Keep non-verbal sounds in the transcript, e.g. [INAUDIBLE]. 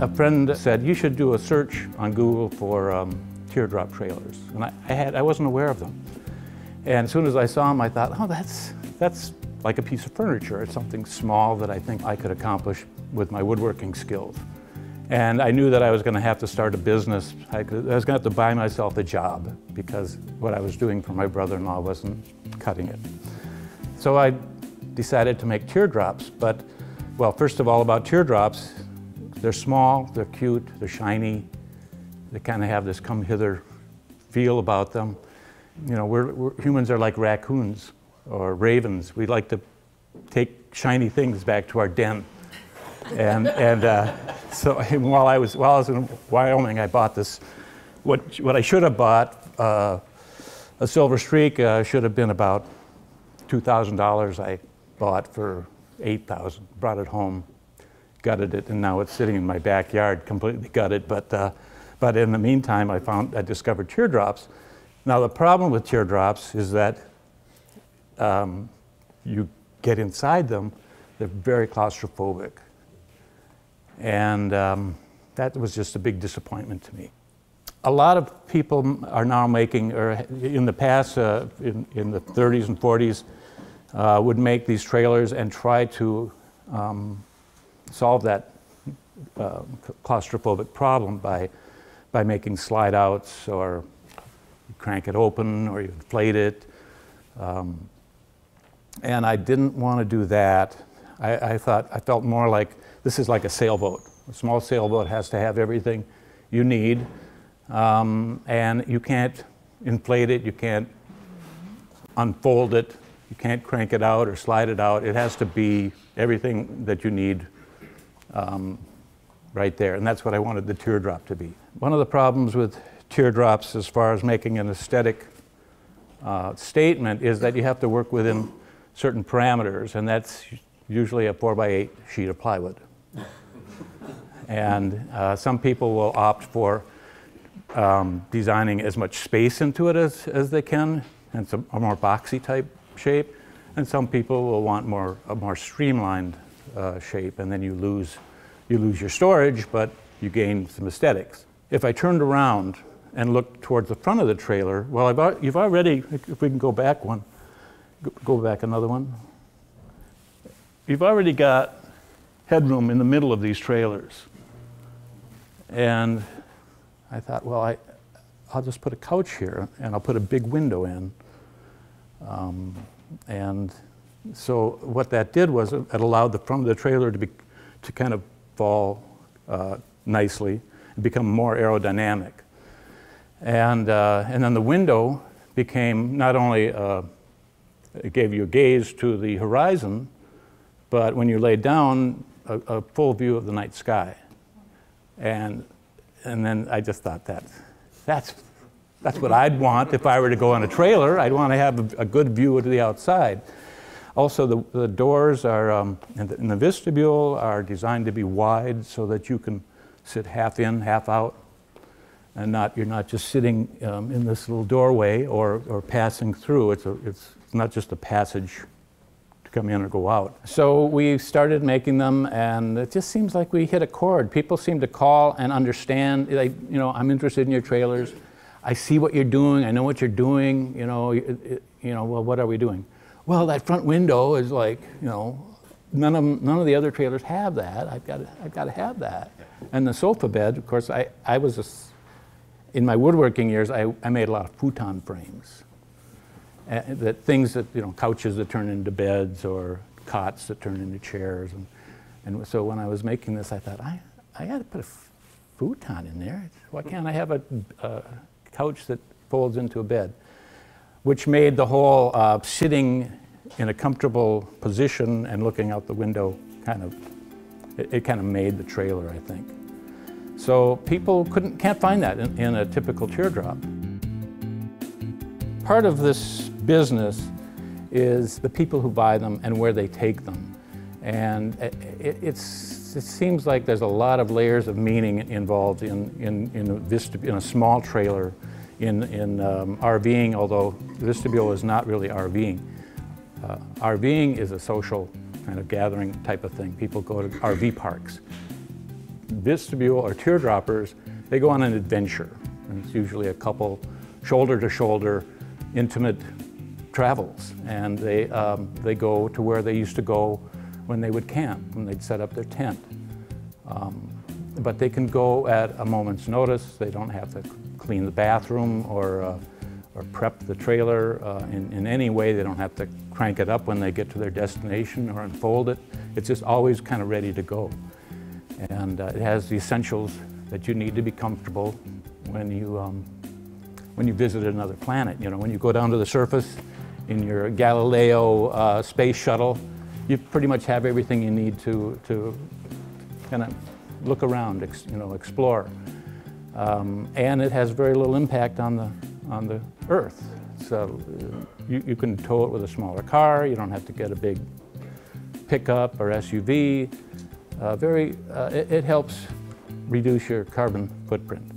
A friend said, you should do a search on Google for um, teardrop trailers. And I, I, had, I wasn't aware of them. And as soon as I saw them, I thought, oh, that's, that's like a piece of furniture. It's something small that I think I could accomplish with my woodworking skills. And I knew that I was going to have to start a business. I, could, I was going to have to buy myself a job because what I was doing for my brother-in-law wasn't cutting it. So I decided to make teardrops. But, well, first of all, about teardrops, they're small, they're cute, they're shiny. They kind of have this come hither feel about them. You know, we're, we're, humans are like raccoons or ravens. We like to take shiny things back to our den. And, and uh, so [LAUGHS] while I, was, while I was in Wyoming, I bought this, what, what I should have bought, uh, a silver streak uh, should have been about $2,000. I bought for 8000 brought it home, gutted it, and now it's sitting in my backyard completely gutted. But, uh, but in the meantime, I found, I discovered teardrops. Now the problem with teardrops is that um, you get inside them, they're very claustrophobic. And um, that was just a big disappointment to me. A lot of people are now making, or in the past, uh, in, in the 30s and 40s, uh, would make these trailers and try to um, solve that uh, claustrophobic problem by, by making slide outs or you crank it open or you inflate it. Um, and I didn't want to do that. I, I, thought, I felt more like this is like a sailboat. A small sailboat has to have everything you need. Um, and you can't inflate it, you can't unfold it, you can't crank it out or slide it out. It has to be everything that you need um, right there. And that's what I wanted the teardrop to be. One of the problems with teardrops as far as making an aesthetic uh, statement is that you have to work within certain parameters, and that's usually a 4 by 8 sheet of plywood. and uh, some people will opt for um, designing as much space into it as, as they can, and some a more boxy type shape, and some people will want more a more streamlined uh, shape, and then you lose you lose your storage, but you gain some aesthetics. If I turned around and looked towards the front of the trailer, well, I've, you've already, if we can go back one, go back another one. You've already got headroom in the middle of these trailers. And I thought, well, I, I'll just put a couch here and I'll put a big window in. Um, and so what that did was it allowed the front of the trailer to, be, to kind of fall uh, nicely and become more aerodynamic. And, uh, and then the window became not only, uh, it gave you a gaze to the horizon, but when you laid down, a, a, full view of the night sky. And, and then I just thought that, that's that's what I'd want if I were to go on a trailer. I'd want to have a, a good view of the outside. Also, the, the doors are um, in, the, in, the, Vistabule are designed to be wide so that you can sit half in, half out, and not you're not just sitting um, in this little doorway or, or passing through. It's, a, it's not just a passage to come in or go out. So we started making them, and it just seems like we hit a chord. People seem to call and understand. Like, you know, I'm interested in your trailers. I see what you're doing. I know what you're doing. You know, you know. Well, what are we doing? Well, that front window is like, you know, none of none of the other trailers have that. I've got to, I've got to have that. And the sofa bed, of course, I I was a, in my woodworking years, I, I made a lot of futon frames. Uh, that things that you know, couches that turn into beds or cots that turn into chairs, and and so when I was making this, I thought I I got to put a futon in there. Why can't I have a, a couch that folds into a bed, which made the whole uh, sitting in a comfortable position and looking out the window kind of, it, it kind of made the trailer, I think. So people couldn't, can't find that in, in a typical teardrop. Part of this business is the people who buy them and where they take them. And it, it's it seems like there's a lot of layers of meaning involved in, in, in, a, in a small trailer in, in um, RVing, although Vistabule is not really RVing. Uh, RVing is a social kind of gathering type of thing. People go to RV parks. Vistabule or teardroppers, they go on an adventure. And it's usually a couple shoulder to shoulder, intimate travels. And they, um, they go to where they used to go when they would camp, when they'd set up their tent. Um, but they can go at a moment's notice. They don't have to clean the bathroom or, uh, or prep the trailer uh, in, in any way. They don't have to crank it up when they get to their destination or unfold it. It's just always kind of ready to go. And uh, it has the essentials that you need to be comfortable when you, um, when you visit another planet. You know, when you go down to the surface in your Galileo uh, space shuttle, you pretty much have everything you need to, to kind of look around, you know, explore. Um, and it has very little impact on the, on the Earth. So uh, you, you can tow it with a smaller car, you don't have to get a big pickup or SUV. Uh, very, uh, it, it helps reduce your carbon footprint.